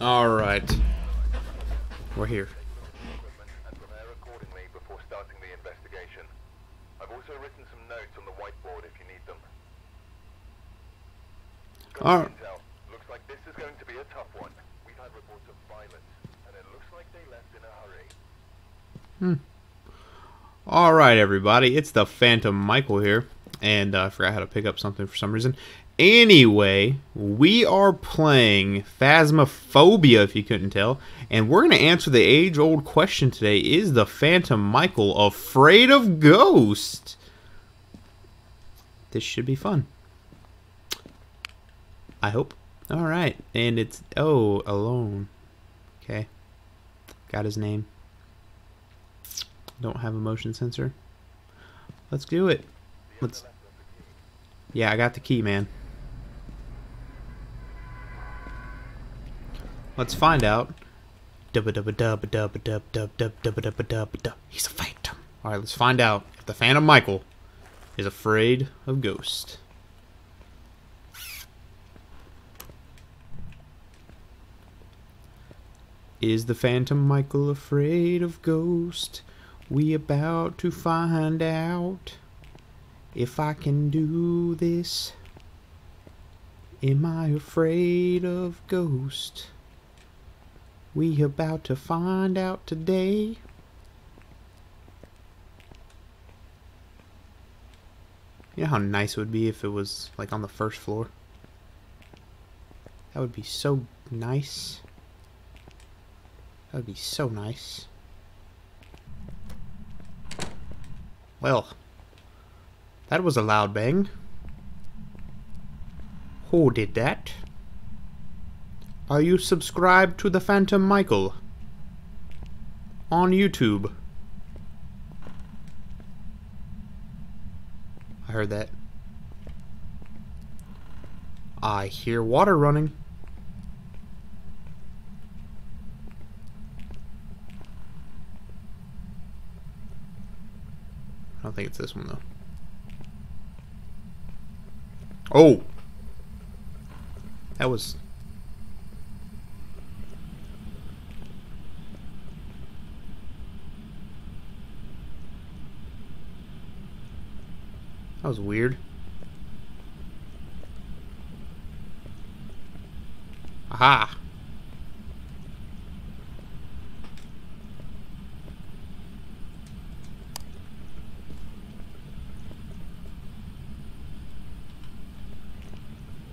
Alright. We're here. and prepare accordingly before starting the investigation. I've also written some notes on the whiteboard if you need them. Got All- intel. Looks like this is going to be a tough one. We've had reports of violence, and it looks like they left in a hurry. Alright, everybody. It's the Phantom Michael here. And uh, I forgot how to pick up something for some reason. Anyway, we are playing Phasmophobia, if you couldn't tell. And we're going to answer the age old question today Is the Phantom Michael afraid of ghosts? This should be fun. I hope. Alright. And it's. Oh, alone. Okay. Got his name. Don't have a motion sensor. Let's do it. Let's. Yeah, I got the key, man. Let's find out. He's a phantom. All right, let's find out if the Phantom Michael is afraid of ghosts. Is the Phantom Michael afraid of ghosts? We about to find out if I can do this. Am I afraid of ghosts? We about to find out today. You know how nice it would be if it was like on the first floor? That would be so nice. That would be so nice. Well, that was a loud bang. Who did that? Are you subscribed to the Phantom Michael? On YouTube. I heard that. I hear water running. I don't think it's this one though. Oh! That was. Was weird. Aha!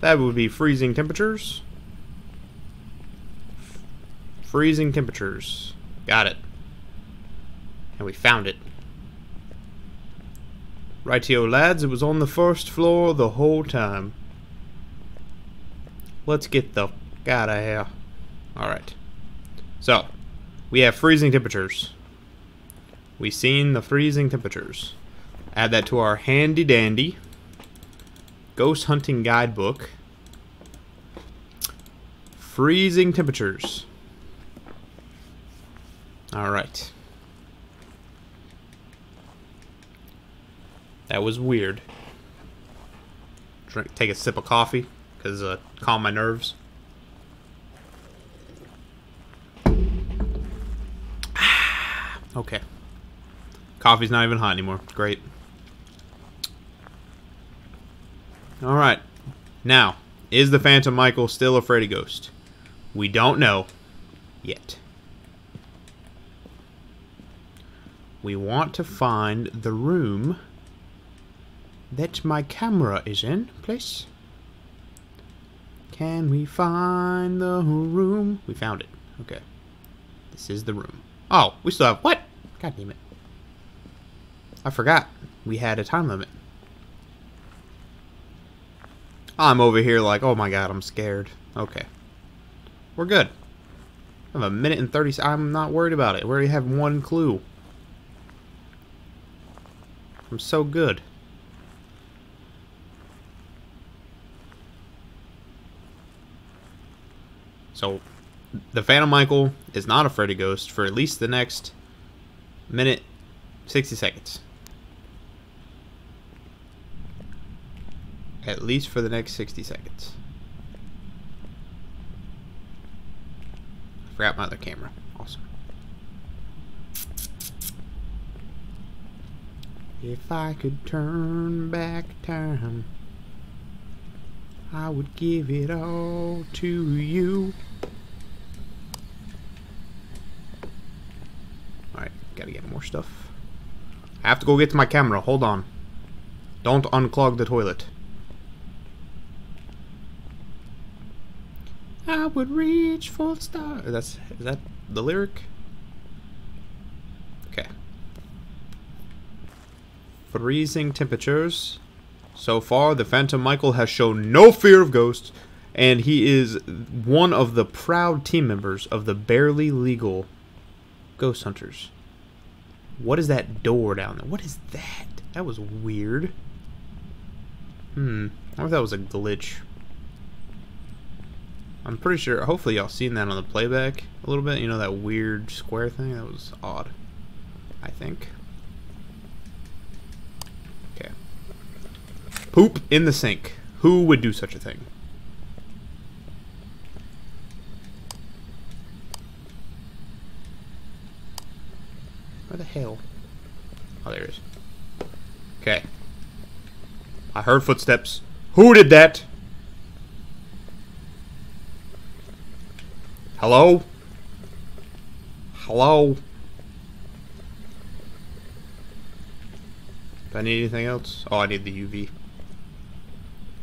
That would be freezing temperatures. Freezing temperatures. Got it. And we found it. Rightio, lads, it was on the first floor the whole time. Let's get the out of here. Alright. So, we have freezing temperatures. we seen the freezing temperatures. Add that to our handy dandy ghost hunting guidebook. Freezing temperatures. Alright. That was weird. Drink, take a sip of coffee, because uh, calm my nerves. okay. Coffee's not even hot anymore. Great. Alright. Now, is the Phantom Michael still afraid of ghosts? We don't know. Yet. We want to find the room that my camera is in, please. Can we find the room? We found it. Okay. This is the room. Oh, we still have... What? God damn it. I forgot. We had a time limit. I'm over here like, oh my god, I'm scared. Okay. We're good. I have a minute and 30 se- I'm not worried about it. We already have one clue. I'm so good. So, the Phantom Michael is not a Freddy ghost for at least the next minute, 60 seconds. At least for the next 60 seconds. I forgot my other camera. Awesome. If I could turn back time, I would give it all to you. Alright, gotta get more stuff. I have to go get to my camera. Hold on. Don't unclog the toilet. I would reach for the star. That's is that the lyric? Okay. Freezing temperatures. So far, the Phantom Michael has shown no fear of ghosts, and he is one of the proud team members of the barely legal ghost hunters. What is that door down there? What is that? That was weird. Hmm. I wonder if that was a glitch. I'm pretty sure, hopefully y'all seen that on the playback a little bit. You know that weird square thing? That was odd. I think. Okay. Poop in the sink. Who would do such a thing? Where the hell? Oh, there it is. Okay. I heard footsteps. Who did that? Hello? Hello? Do I need anything else? Oh, I need the UV.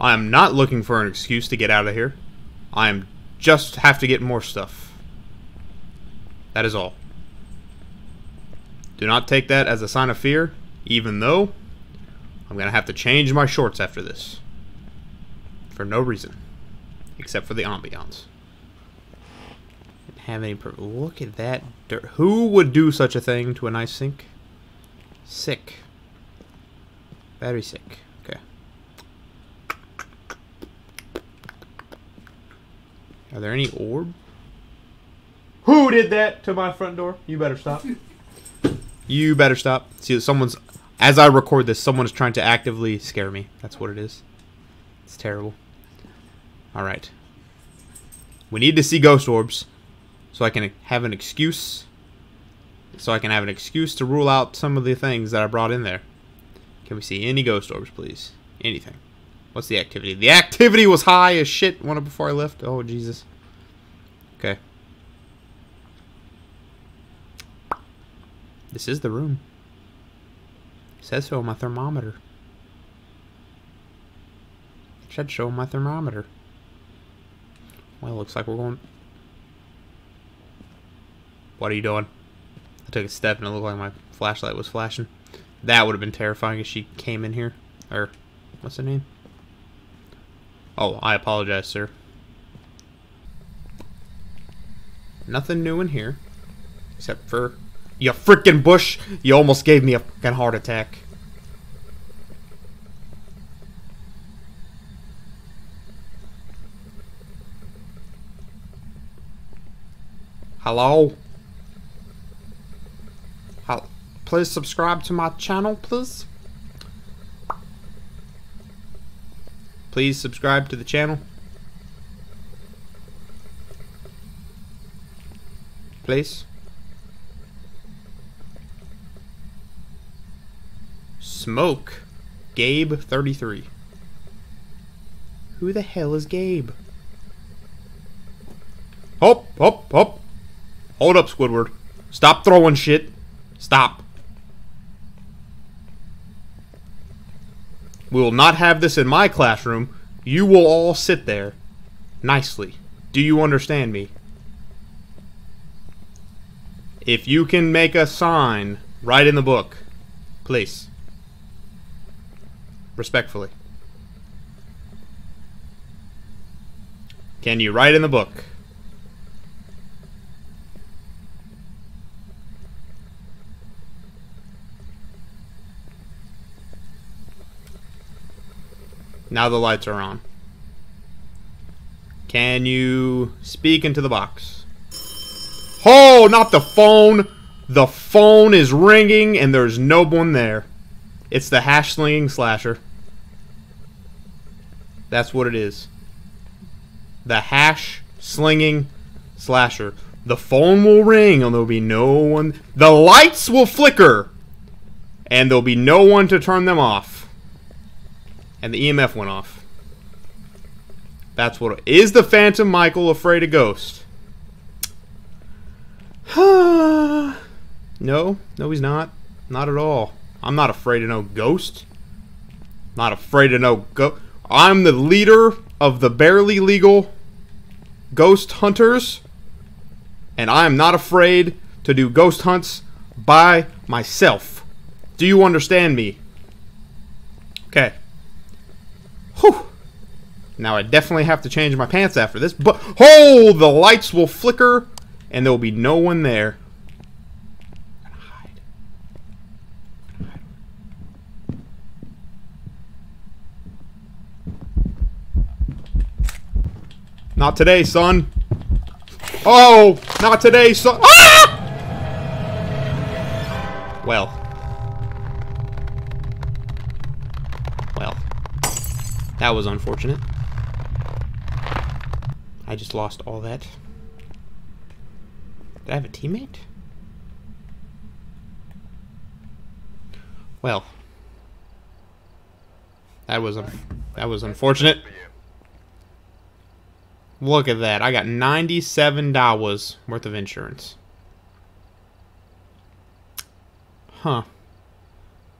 I am not looking for an excuse to get out of here. I am just have to get more stuff. That is all. Do not take that as a sign of fear, even though I'm going to have to change my shorts after this. For no reason. Except for the ambiance. Have any... Look at that dirt. Who would do such a thing to a nice sink? Sick. Very sick. Okay. Are there any orb? Who did that to my front door? You better stop. You better stop. See, someone's. As I record this, someone is trying to actively scare me. That's what it is. It's terrible. Alright. We need to see ghost orbs. So I can have an excuse. So I can have an excuse to rule out some of the things that I brought in there. Can we see any ghost orbs, please? Anything. What's the activity? The activity was high as shit one before I left. Oh, Jesus. Okay. This is the room. It says so on my thermometer. It should show my thermometer. Well, it looks like we're going... What are you doing? I took a step and it looked like my flashlight was flashing. That would have been terrifying if she came in here. Or, what's her name? Oh, I apologize, sir. Nothing new in here. Except for you freaking bush! You almost gave me a fucking heart attack. Hello? Please subscribe to my channel, please. Please subscribe to the channel. Please. Smoke. Gabe 33. Who the hell is Gabe? Hop, hop, hop. Hold up, Squidward. Stop throwing shit. Stop. We will not have this in my classroom. You will all sit there. Nicely. Do you understand me? If you can make a sign, write in the book. Please. Respectfully. Can you write in the book? Now the lights are on. Can you speak into the box? Oh, not the phone! The phone is ringing and there's no one there. It's the hash slinging slasher. That's what it is. The hash slinging slasher. The phone will ring and there'll be no one. The lights will flicker and there'll be no one to turn them off. And the EMF went off. That's what. Is the Phantom Michael afraid of ghosts? no, no, he's not. Not at all. I'm not afraid of no ghost. Not afraid of no ghost. I'm the leader of the barely legal ghost hunters, and I am not afraid to do ghost hunts by myself. Do you understand me? Okay. Whew. Now I definitely have to change my pants after this, but oh, the lights will flicker and there will be no one there. Not today, son. Oh, not today, son. Ah! Well. Well. That was unfortunate. I just lost all that. Did I have a teammate? Well. That was that was unfortunate. Look at that. I got $97 worth of insurance. Huh.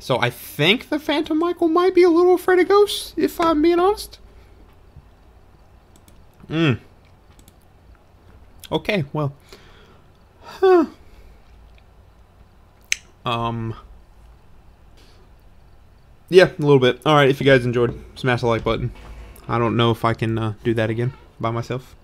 So I think the Phantom Michael might be a little afraid of ghosts, if I'm being honest. Hmm. Okay, well. Huh. Um. Yeah, a little bit. Alright, if you guys enjoyed, smash the like button. I don't know if I can uh, do that again by myself.